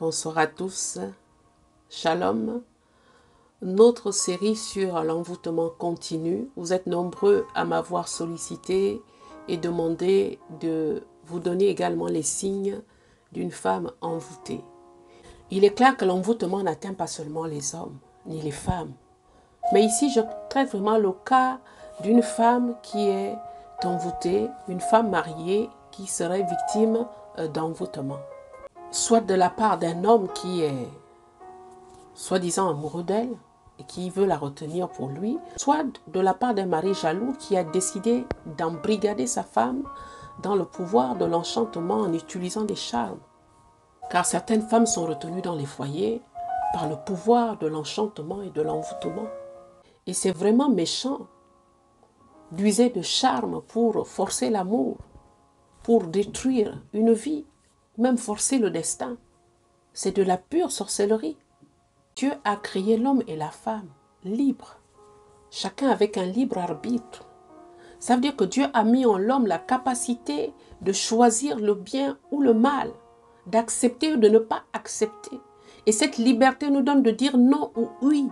Bonsoir à tous. Shalom. Notre série sur l'envoûtement continue. Vous êtes nombreux à m'avoir sollicité et demandé de vous donner également les signes d'une femme envoûtée. Il est clair que l'envoûtement n'atteint pas seulement les hommes ni les femmes. Mais ici, je traite vraiment le cas d'une femme qui est envoûtée, une femme mariée qui serait victime euh, d'envoûtement soit de la part d'un homme qui est soi-disant amoureux d'elle et qui veut la retenir pour lui, soit de la part d'un mari jaloux qui a décidé d'embrigader sa femme dans le pouvoir de l'enchantement en utilisant des charmes. Car certaines femmes sont retenues dans les foyers par le pouvoir de l'enchantement et de l'envoûtement. Et c'est vraiment méchant d'user de charmes pour forcer l'amour, pour détruire une vie même forcer le destin. C'est de la pure sorcellerie. Dieu a créé l'homme et la femme libres, chacun avec un libre arbitre. Ça veut dire que Dieu a mis en l'homme la capacité de choisir le bien ou le mal, d'accepter ou de ne pas accepter. Et cette liberté nous donne de dire non ou oui.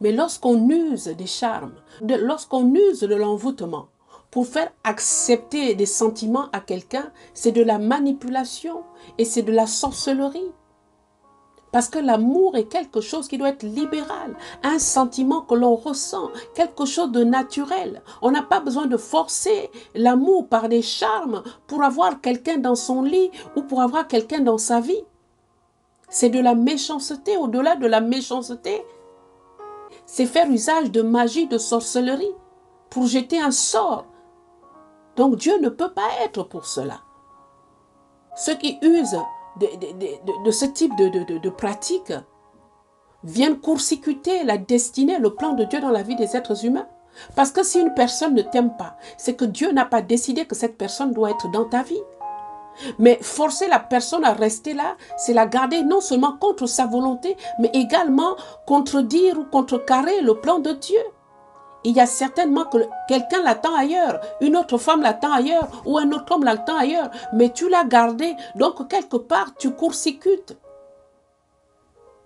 Mais lorsqu'on use des charmes, lorsqu'on use de l'envoûtement, pour faire accepter des sentiments à quelqu'un, c'est de la manipulation et c'est de la sorcellerie. Parce que l'amour est quelque chose qui doit être libéral, un sentiment que l'on ressent, quelque chose de naturel. On n'a pas besoin de forcer l'amour par des charmes pour avoir quelqu'un dans son lit ou pour avoir quelqu'un dans sa vie. C'est de la méchanceté, au-delà de la méchanceté. C'est faire usage de magie, de sorcellerie pour jeter un sort donc Dieu ne peut pas être pour cela. Ceux qui usent de, ce type de, pratique viennent court-circuiter la destinée, le plan de Dieu dans la vie des êtres humains. Parce que si une personne ne t'aime pas, c'est que Dieu n'a pas décidé que cette personne doit être dans ta vie. Mais forcer la personne à rester là, c'est la garder non seulement contre sa volonté, mais également contredire ou contrecarrer le plan de Dieu il y a certainement que quelqu'un l'attend ailleurs, une autre femme l'attend ailleurs, ou un autre homme l'attend ailleurs, mais tu l'as gardé, donc quelque part tu court-circuites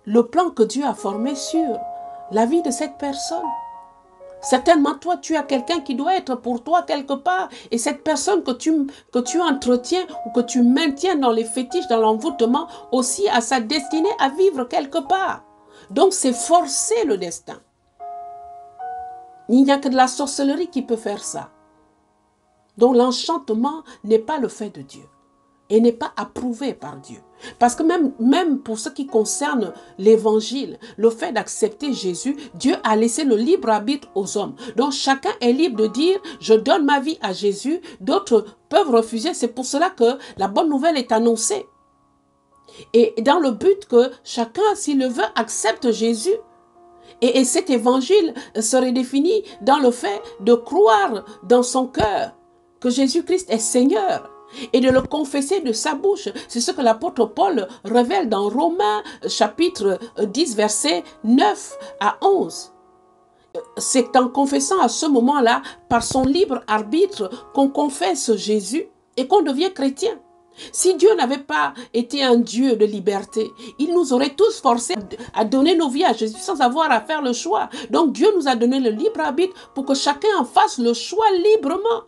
le plan que Dieu a formé sur la vie de cette personne. Certainement, toi, tu as quelqu'un qui doit être pour toi quelque part. Et cette personne que tu, que tu entretiens ou que tu maintiens dans les fétiches, dans l'envoûtement, aussi a sa destinée à vivre quelque part. Donc, c'est forcer le destin. Il n'y a que de la sorcellerie qui peut faire ça. Donc l'enchantement n'est pas le fait de Dieu et n'est pas approuvé par Dieu. Parce que même, même pour ce qui concerne l'évangile, le fait d'accepter Jésus, Dieu a laissé le libre arbitre aux hommes. Donc chacun est libre de dire, je donne ma vie à Jésus, d'autres peuvent refuser. C'est pour cela que la bonne nouvelle est annoncée. Et dans le but que chacun, s'il le veut, accepte Jésus et, cet évangile serait défini dans le fait de croire dans son cœur que Jésus-Christ est Seigneur et de le confesser de sa bouche. C'est ce que l'apôtre Paul révèle dans Romains chapitre 10 verset 9 à 11. C'est en confessant à ce moment-là, par son libre arbitre, qu'on confesse Jésus et qu'on devient chrétien. Si Dieu n'avait pas été un Dieu de liberté, il nous aurait tous forcés à donner nos vies à Jésus sans avoir à faire le choix. Donc Dieu nous a donné le libre arbitre pour que chacun en fasse le choix librement.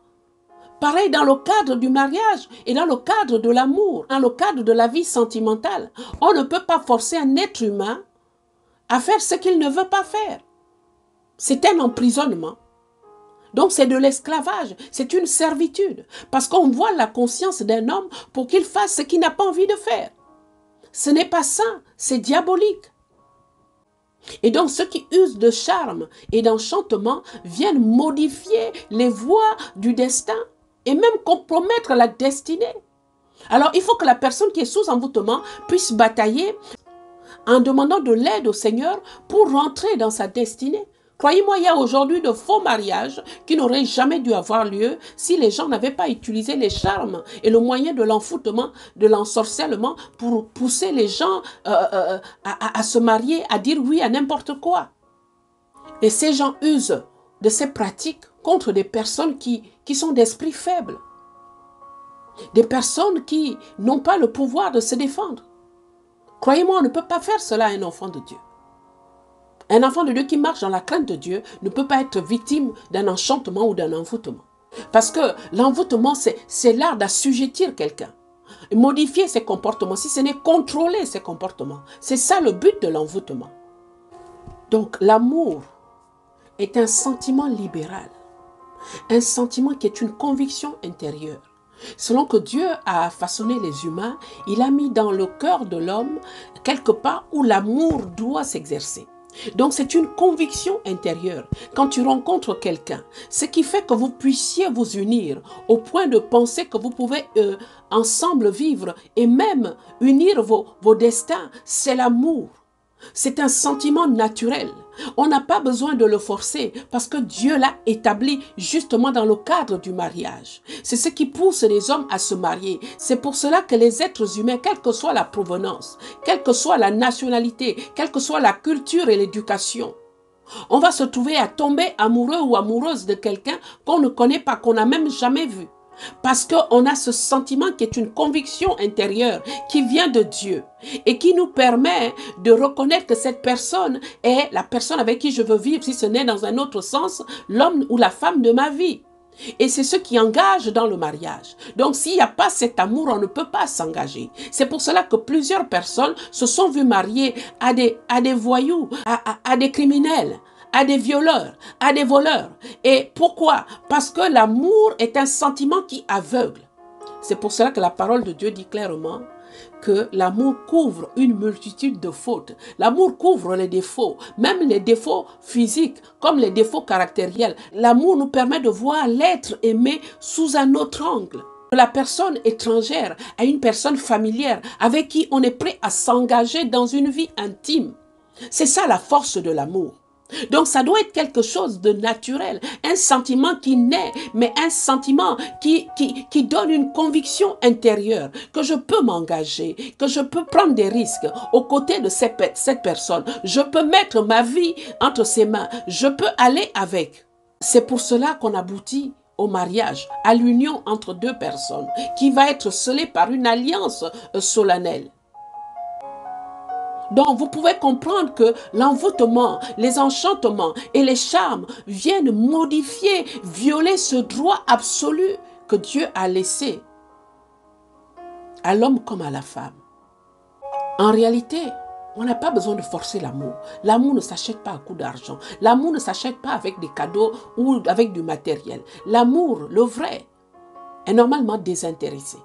Pareil dans le cadre du mariage et dans le cadre de l'amour, dans le cadre de la vie sentimentale. On ne peut pas forcer un être humain à faire ce qu'il ne veut pas faire. C'est un emprisonnement. Donc c'est de l'esclavage, c'est une servitude, parce qu'on voit la conscience d'un homme pour qu'il fasse ce qu'il n'a pas envie de faire. Ce n'est pas sain, c'est diabolique. Et donc ceux qui usent de charme et d'enchantement viennent modifier les voies du destin et même compromettre la destinée. Alors il faut que la personne qui est sous envoûtement puisse batailler en demandant de l'aide au Seigneur pour rentrer dans sa destinée. Croyez-moi, il y a aujourd'hui de faux mariages qui n'auraient jamais dû avoir lieu si les gens n'avaient pas utilisé les charmes et le moyen de l'enfoutement, de l'ensorcellement pour pousser les gens euh, euh, euh, à, se marier, à dire oui à n'importe quoi. Et ces gens usent de ces pratiques contre des personnes qui sont d'esprit faible. Des personnes qui n'ont pas le pouvoir de se défendre. Croyez-moi, on ne peut pas faire cela à un enfant de Dieu. Un enfant de Dieu qui marche dans la crainte de Dieu ne peut pas être victime d'un enchantement ou d'un envoûtement. Parce que l'envoûtement, c'est l'art d'assujettir quelqu'un. Modifier ses comportements, si ce n'est contrôler ses comportements. C'est ça le but de l'envoûtement. Donc l'amour est un sentiment libéral. Un sentiment qui est une conviction intérieure. Selon que Dieu a façonné les humains, il a mis dans le cœur de l'homme quelque part où l'amour doit s'exercer. Donc c'est une conviction intérieure. Quand tu rencontres quelqu'un, ce qui fait que vous puissiez vous unir au point de penser que vous pouvez euh, ensemble vivre et même unir vos, vos destins, c'est l'amour. C'est un sentiment naturel. On n'a pas besoin de le forcer parce que Dieu l'a établi justement dans le cadre du mariage. C'est ce qui pousse les hommes à se marier. C'est pour cela que les êtres humains, quelle que soit la provenance, quelle que soit la nationalité, quelle que soit la culture et l'éducation, on va se trouver à tomber amoureux ou amoureuse de quelqu'un qu'on ne connaît pas, qu'on n'a même jamais vu. Parce qu'on a ce sentiment qui est une conviction intérieure qui vient de Dieu et qui nous permet de reconnaître que cette personne est la personne avec qui je veux vivre, si ce n'est dans un autre sens, l'homme ou la femme de ma vie. Et c'est ce qui engage dans le mariage. Donc s'il n'y a pas cet amour, on ne peut pas s'engager. C'est pour cela que plusieurs personnes se sont vues mariées à des, à des voyous, à des criminels, à des violeurs, à des voleurs. Et pourquoi? Parce que l'amour est un sentiment qui aveugle. C'est pour cela que la parole de Dieu dit clairement que l'amour couvre une multitude de fautes. L'amour couvre les défauts, même les défauts physiques comme les défauts caractériels. L'amour nous permet de voir l'être aimé sous un autre angle. La personne étrangère à une personne familière avec qui on est prêt à s'engager dans une vie intime. C'est ça la force de l'amour. Donc ça doit être quelque chose de naturel, un sentiment qui naît, mais un sentiment qui, qui, donne une conviction intérieure, que je peux m'engager, que je peux prendre des risques aux côtés de cette, cette personne. Je peux mettre ma vie entre ses mains, je peux aller avec. C'est pour cela qu'on aboutit au mariage, à l'union entre deux personnes, qui va être scellée par une alliance solennelle. Donc vous pouvez comprendre que l'envoûtement, les enchantements et les charmes viennent modifier, violer ce droit absolu que Dieu a laissé à l'homme comme à la femme. En réalité, on n'a pas besoin de forcer l'amour. L'amour ne s'achète pas à coup d'argent. L'amour ne s'achète pas avec des cadeaux ou avec du matériel. L'amour, le vrai, est normalement désintéressé.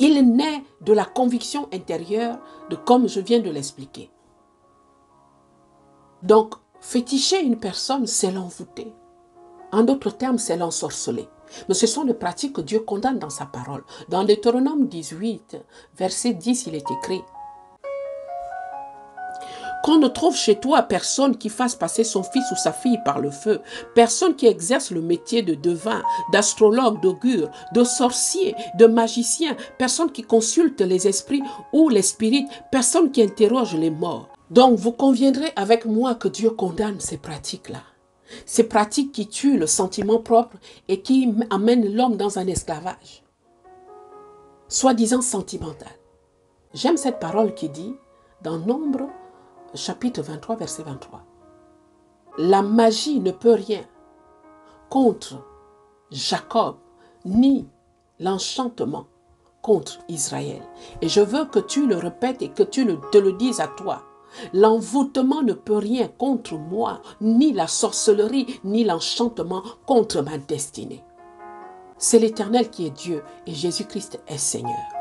Il naît de la conviction intérieure de comme je viens de l'expliquer. Donc, féticher une personne, c'est l'envoûter. En d'autres termes, c'est l'ensorceler. Mais ce sont des pratiques que Dieu condamne dans sa parole. Dans Deutéronome 18, verset 10, il est écrit qu'on ne trouve chez toi personne qui fasse passer son fils ou sa fille par le feu, personne qui exerce le métier de devin, d'astrologue, d'augure, de sorcier, de magicien, personne qui consulte les esprits ou les spirites, personne qui interroge les morts. Donc vous conviendrez avec moi que Dieu condamne ces pratiques-là. Ces pratiques qui tuent le sentiment propre et qui amènent l'homme dans un esclavage, soi-disant sentimental. J'aime cette parole qui dit, dans Nombre chapitre 23, verset 23. La magie ne peut rien contre Jacob, ni l'enchantement contre Israël. Et je veux que tu le répètes et que tu te le dises à toi. L'envoûtement ne peut rien contre moi, ni la sorcellerie, ni l'enchantement contre ma destinée. C'est l'Éternel qui est Dieu et Jésus-Christ est Seigneur.